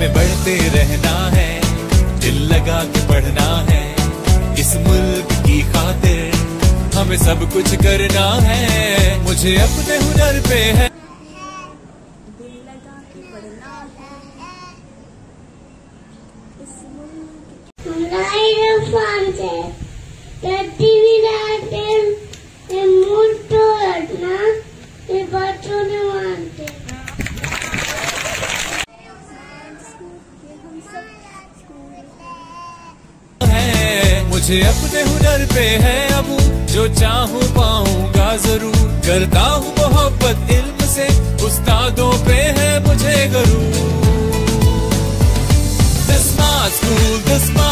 में बढ़ते रहना है दिल लगा के पढ़ना है इस मुल्क की खातिर हमें सब कुछ करना है। मुझे अपने हुनर पे है। मुझे अपने हुनर पे है अब, जो चाहूँ पाऊँगा ज़रूर। करता हूँ मोहब्बत इल्म से, उस्तादों पे है मुझे गरूर। दसमा स्कूल दसमा